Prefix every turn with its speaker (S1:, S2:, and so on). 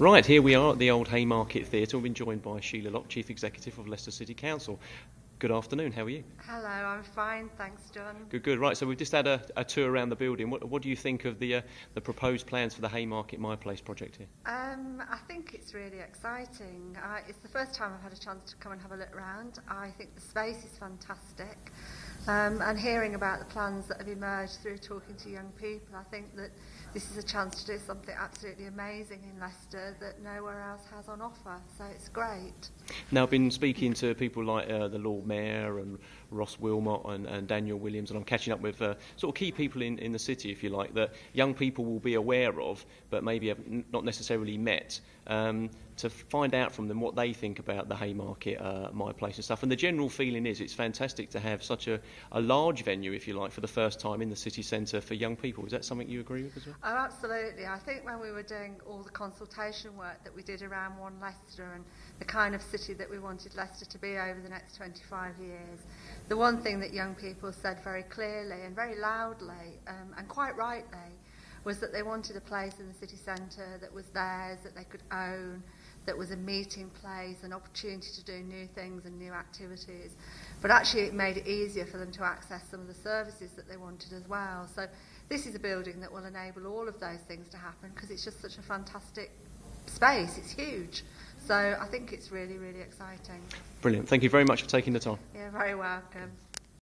S1: Right, here we are at the Old Haymarket Theatre. We've been joined by Sheila Lock, Chief Executive of Leicester City Council. Good afternoon, how are you?
S2: Hello, I'm fine, thanks, John.
S1: Good, good. Right, so we've just had a, a tour around the building. What, what, do you think of the, uh, the proposed plans for the Haymarket My Place project here?
S2: Um, I think it's really exciting. Uh, it's the first time I've had a chance to come and have a look around. I think the space is fantastic. Um, and hearing about the plans that have emerged through talking to young people, I think that this is a chance to do something absolutely amazing in Leicester that nowhere else has on offer. So it's great.
S1: Now, I've been speaking to people like uh, the Lord Mayor and Ross Willmott and, and Daniel Williams, and I'm catching up with uh, sort of key people in, in the city, if you like, that young people will be aware of, but maybe have not necessarily met, um, to find out from them what they think about the Haymarket, uh, My Place and stuff. And the general feeling is it's fantastic to have such a, a large venue, if you like, for the first time in the city centre for young people. Is that something you agree with as well?
S2: Oh, absolutely. I think when we were doing all the consultation work that we did around One Leicester and the kind of city that we wanted Leicester to be over the next 25 years, the one thing that young people said very clearly and very loudly, um, and quite rightly, was that they wanted a place in the city centre that was theirs, that they could own, that was a meeting place, an opportunity to do new things and new activities. But actually, it made it easier for them to access some of the services that they wanted as well. So, this is a building that will enable all of those things to happen because it's just such a fantastic space. It's huge. So, I think it's really, really exciting.
S1: Brilliant. Thank you very much for taking the time.
S2: You're very welcome.